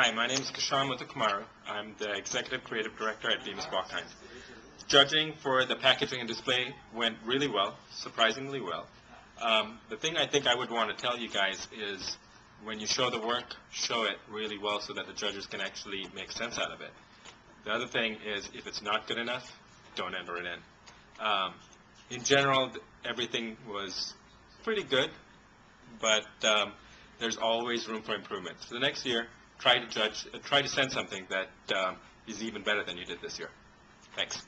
Hi, my name is Kishan Muthucumara. I'm the Executive Creative Director at Bemis Balkind. Judging for the packaging and display went really well, surprisingly well. Um, the thing I think I would want to tell you guys is when you show the work, show it really well so that the judges can actually make sense out of it. The other thing is if it's not good enough, don't enter it in. Um, in general, everything was pretty good, but um, there's always room for improvement. So the next year, try to judge, uh, try to send something that um, is even better than you did this year. Thanks.